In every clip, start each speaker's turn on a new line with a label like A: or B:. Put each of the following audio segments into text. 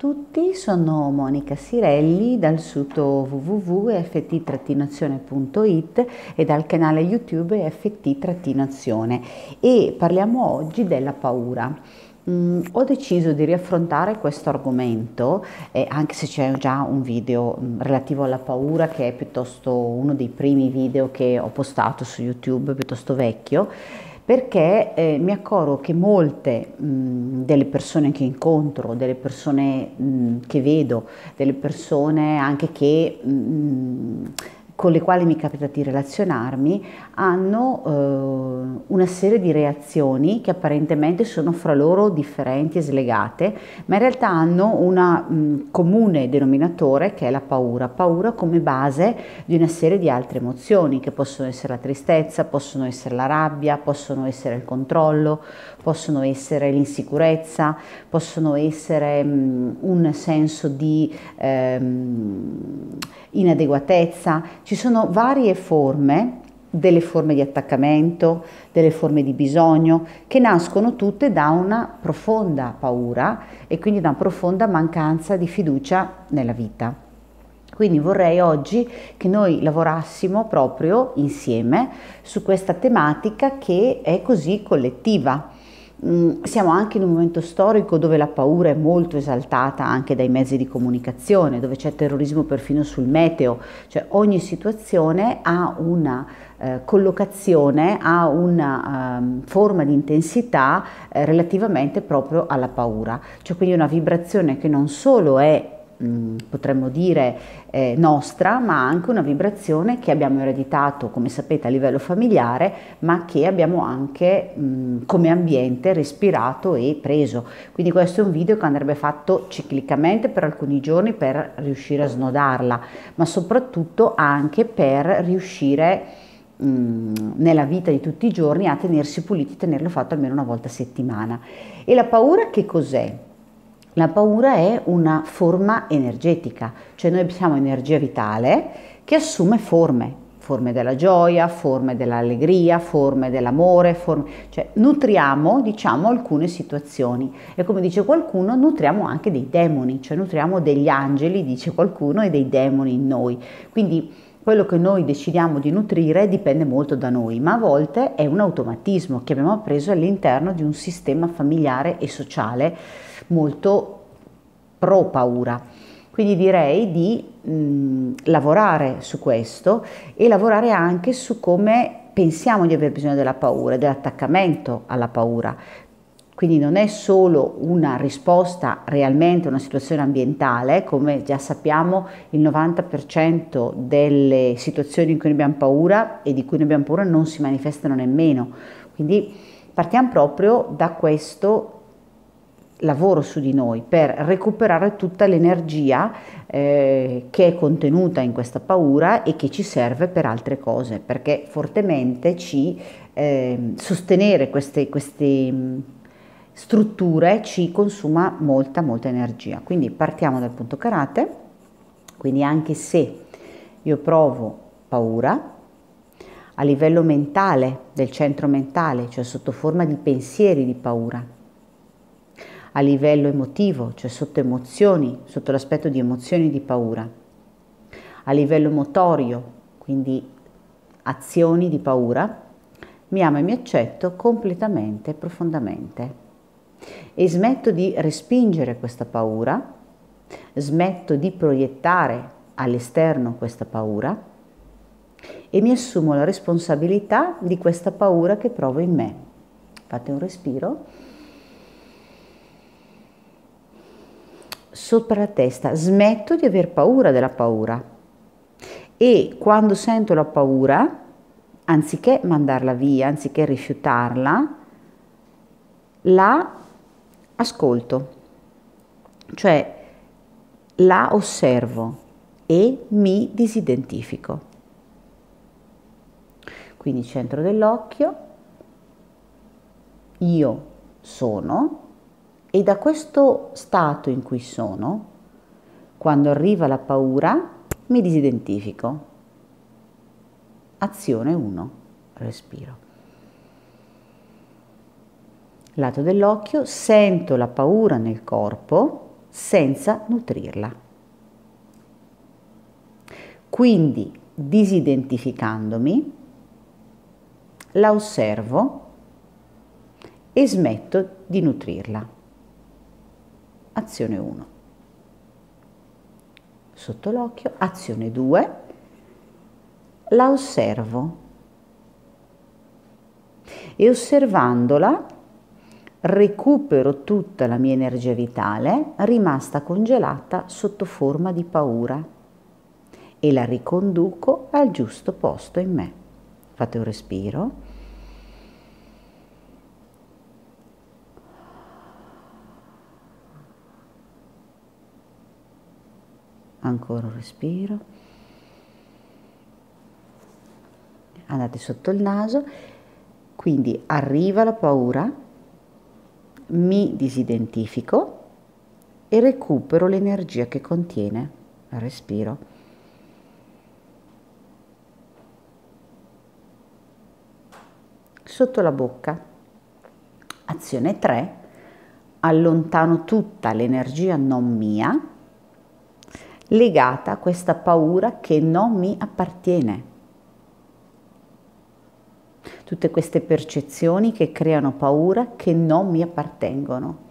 A: tutti, sono Monica Sirelli dal sito www.ft-azione.it e dal canale YouTube FT-azione e parliamo oggi della paura. Mm, ho deciso di riaffrontare questo argomento, eh, anche se c'è già un video mm, relativo alla paura che è piuttosto uno dei primi video che ho postato su YouTube, piuttosto vecchio, perché eh, mi accorgo che molte mh, delle persone che incontro, delle persone mh, che vedo, delle persone anche che mh, con le quali mi capita di relazionarmi hanno eh, una serie di reazioni che apparentemente sono fra loro differenti e slegate, ma in realtà hanno un comune denominatore che è la paura, paura come base di una serie di altre emozioni che possono essere la tristezza, possono essere la rabbia, possono essere il controllo, possono essere l'insicurezza, possono essere mh, un senso di ehm, inadeguatezza, ci sono varie forme delle forme di attaccamento, delle forme di bisogno, che nascono tutte da una profonda paura e quindi da una profonda mancanza di fiducia nella vita. Quindi vorrei oggi che noi lavorassimo proprio insieme su questa tematica che è così collettiva siamo anche in un momento storico dove la paura è molto esaltata anche dai mezzi di comunicazione, dove c'è terrorismo perfino sul meteo, cioè ogni situazione ha una eh, collocazione, ha una um, forma di intensità eh, relativamente proprio alla paura, cioè quindi una vibrazione che non solo è Mm, potremmo dire eh, nostra, ma anche una vibrazione che abbiamo ereditato, come sapete, a livello familiare, ma che abbiamo anche mh, come ambiente respirato e preso. Quindi questo è un video che andrebbe fatto ciclicamente per alcuni giorni per riuscire a snodarla, ma soprattutto anche per riuscire nella vita di tutti i giorni a tenersi puliti, tenerlo fatto almeno una volta a settimana. E la paura che cos'è? La paura è una forma energetica, cioè noi abbiamo energia vitale che assume forme, forme della gioia, forme dell'allegria, forme dell'amore, forme, cioè nutriamo diciamo alcune situazioni e come dice qualcuno nutriamo anche dei demoni, cioè nutriamo degli angeli, dice qualcuno, e dei demoni in noi. Quindi quello che noi decidiamo di nutrire dipende molto da noi, ma a volte è un automatismo che abbiamo appreso all'interno di un sistema familiare e sociale molto pro paura. Quindi direi di mh, lavorare su questo e lavorare anche su come pensiamo di aver bisogno della paura, dell'attaccamento alla paura. Quindi non è solo una risposta realmente a una situazione ambientale, come già sappiamo il 90% delle situazioni in cui abbiamo paura e di cui abbiamo paura non si manifestano nemmeno. Quindi partiamo proprio da questo lavoro su di noi per recuperare tutta l'energia eh, che è contenuta in questa paura e che ci serve per altre cose, perché fortemente ci eh, sostenere queste, queste strutture ci consuma molta molta energia. Quindi partiamo dal punto karate, quindi anche se io provo paura, a livello mentale, del centro mentale, cioè sotto forma di pensieri di paura, a livello emotivo, cioè sotto emozioni, sotto l'aspetto di emozioni di paura, a livello motorio, quindi azioni di paura, mi amo e mi accetto completamente, profondamente e smetto di respingere questa paura, smetto di proiettare all'esterno questa paura e mi assumo la responsabilità di questa paura che provo in me. Fate un respiro. Sopra la testa, smetto di aver paura della paura. E quando sento la paura, anziché mandarla via, anziché rifiutarla, la ascolto, cioè la osservo e mi disidentifico. Quindi centro dell'occhio, io sono e da questo stato in cui sono, quando arriva la paura, mi disidentifico. Azione 1. Respiro. Lato dell'occhio, sento la paura nel corpo senza nutrirla. Quindi, disidentificandomi, la osservo e smetto di nutrirla. Azione 1. Sotto l'occhio. Azione 2. La osservo. E osservandola recupero tutta la mia energia vitale rimasta congelata sotto forma di paura e la riconduco al giusto posto in me. Fate un respiro. Ancora un respiro. Andate sotto il naso. Quindi arriva la paura, mi disidentifico e recupero l'energia che contiene. Respiro. sotto la bocca. Azione 3. Allontano tutta l'energia non mia legata a questa paura che non mi appartiene. Tutte queste percezioni che creano paura che non mi appartengono.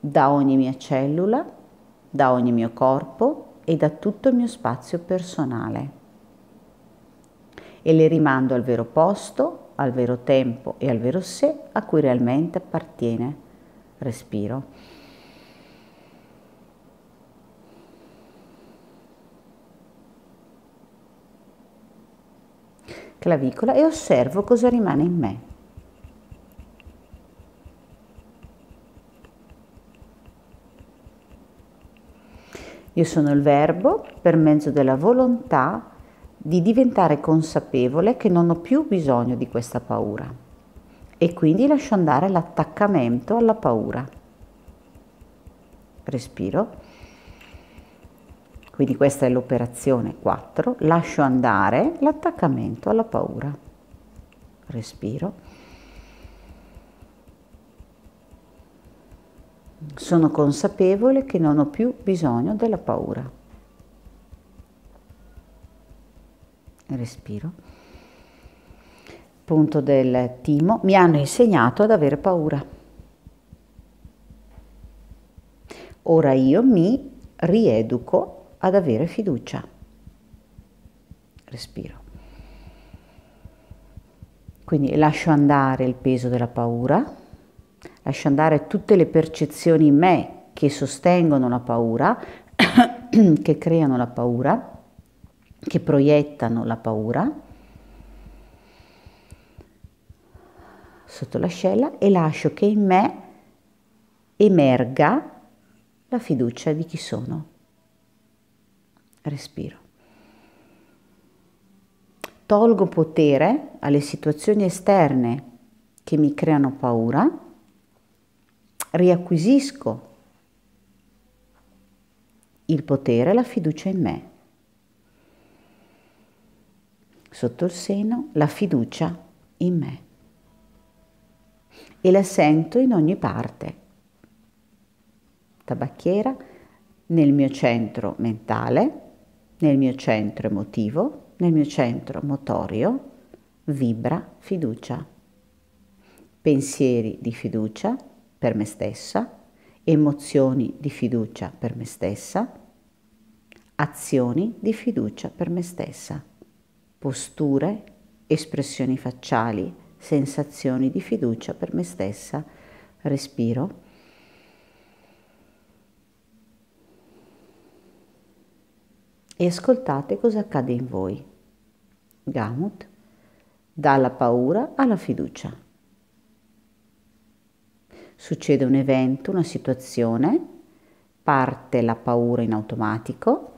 A: Da ogni mia cellula, da ogni mio corpo e da tutto il mio spazio personale e le rimando al vero posto, al vero tempo e al vero sé a cui realmente appartiene. Respiro. Clavicola e osservo cosa rimane in me. Io sono il verbo per mezzo della volontà di diventare consapevole che non ho più bisogno di questa paura e quindi lascio andare l'attaccamento alla paura. Respiro. Quindi questa è l'operazione 4. Lascio andare l'attaccamento alla paura. Respiro. Sono consapevole che non ho più bisogno della paura. respiro. Punto del timo, mi hanno insegnato ad avere paura. Ora io mi rieduco ad avere fiducia. Respiro. Quindi lascio andare il peso della paura, lascio andare tutte le percezioni in me che sostengono la paura, che creano la paura che proiettano la paura sotto l'ascella e lascio che in me emerga la fiducia di chi sono. Respiro. Tolgo potere alle situazioni esterne che mi creano paura, riacquisisco il potere e la fiducia in me sotto il seno la fiducia in me e la sento in ogni parte. Tabacchiera nel mio centro mentale, nel mio centro emotivo, nel mio centro motorio, vibra fiducia. Pensieri di fiducia per me stessa, emozioni di fiducia per me stessa, azioni di fiducia per me stessa posture, espressioni facciali, sensazioni di fiducia per me stessa, respiro. E ascoltate cosa accade in voi. Gamut, dalla paura alla fiducia. Succede un evento, una situazione, parte la paura in automatico,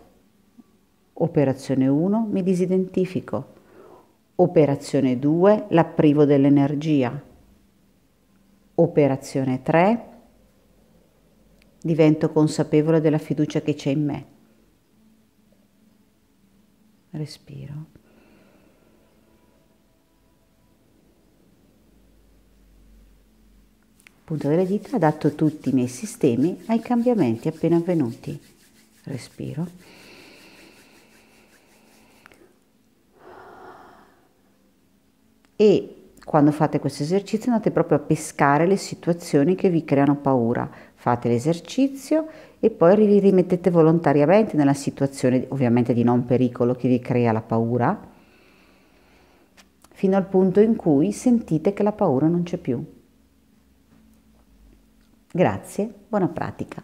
A: Operazione 1, mi disidentifico. Operazione 2, la privo dell'energia. Operazione 3, divento consapevole della fiducia che c'è in me. Respiro. punta delle dita, adatto tutti i miei sistemi ai cambiamenti appena avvenuti. Respiro. E quando fate questo esercizio andate proprio a pescare le situazioni che vi creano paura. Fate l'esercizio e poi vi rimettete volontariamente nella situazione, ovviamente di non pericolo, che vi crea la paura, fino al punto in cui sentite che la paura non c'è più. Grazie, buona pratica.